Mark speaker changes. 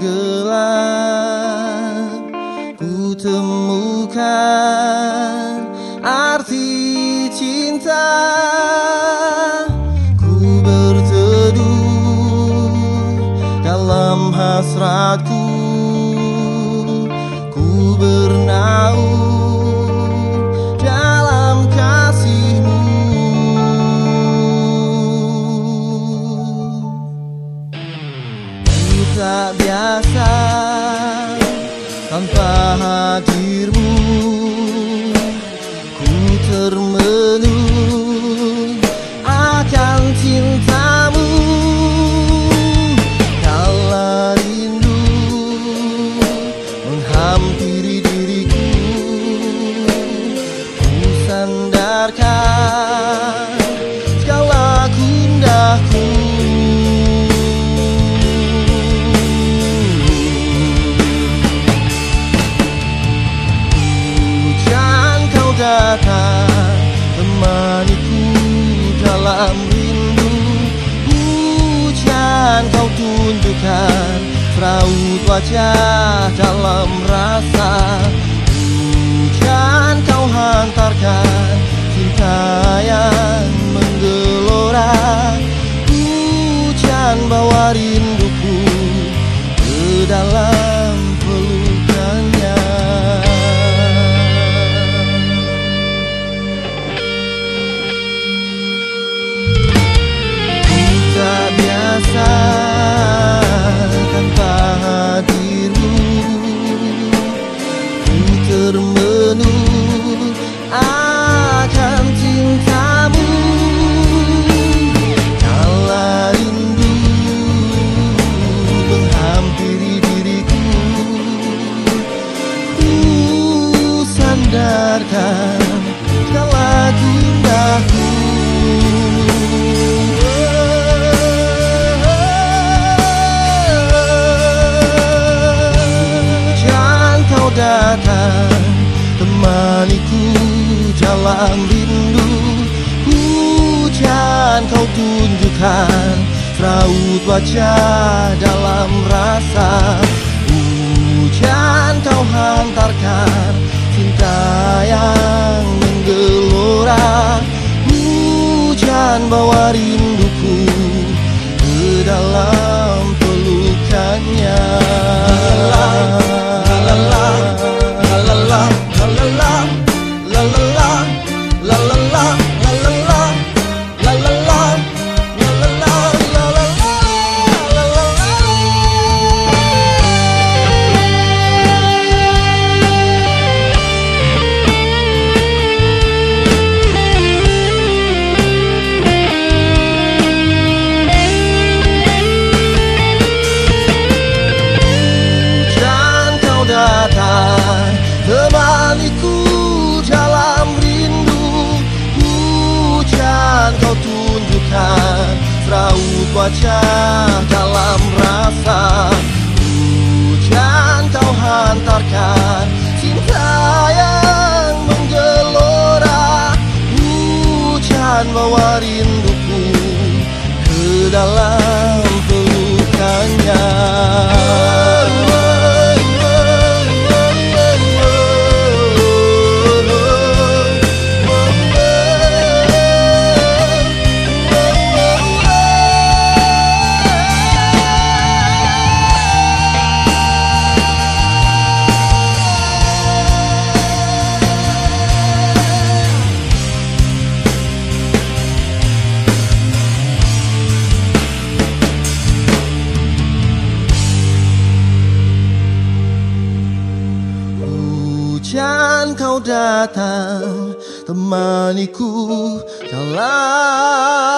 Speaker 1: gelap Ku temukan arti cinta. Ku berteduh dalam hasratku tak biasa tanpa hadirmu. Ku termenung akan cintamu. Kala rindu menghampiri diriku Ku sandarkan wajah dalam rasa. Hujan kau hantarkan Cinta yang menggelora. Hujan bawa rinduku Ke dalam datang Temaniku dalam rindu. Hujan kau tunjukkan. Raut wajah dalam rasa. Hujan kau hantarkan. Cinta yang menggelora. Hujan bawa rinduku Ke dalam Wajah dalam rasa. Hujan kau hantarkan Cinta yang menggelora. Hujan bawa rinduku Ke dalam Kau datang temaniku dalam.